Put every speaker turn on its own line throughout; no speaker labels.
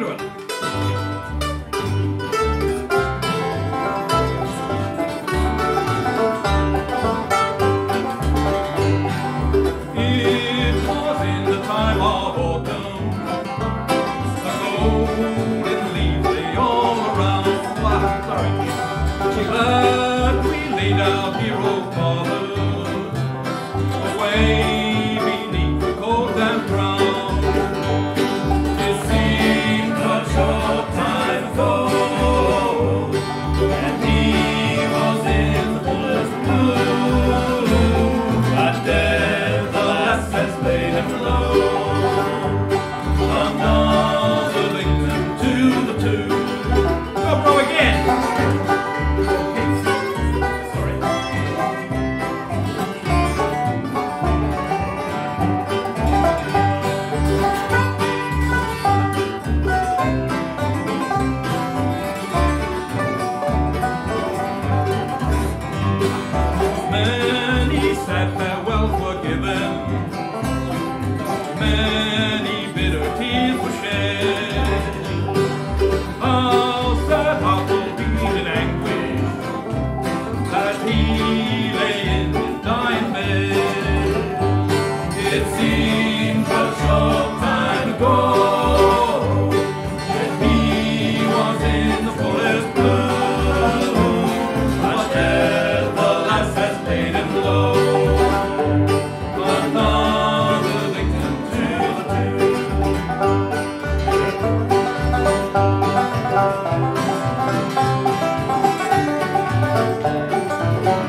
second. It was in the time of autumn. The golden leaves lay all around. Sorry. We laid father away. Moshe.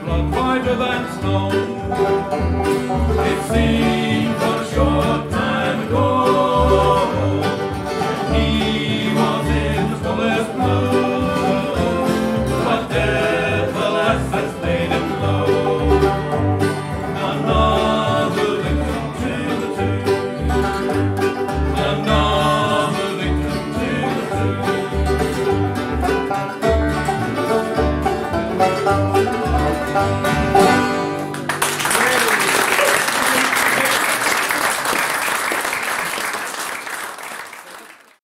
blood whiter than snow. It seems.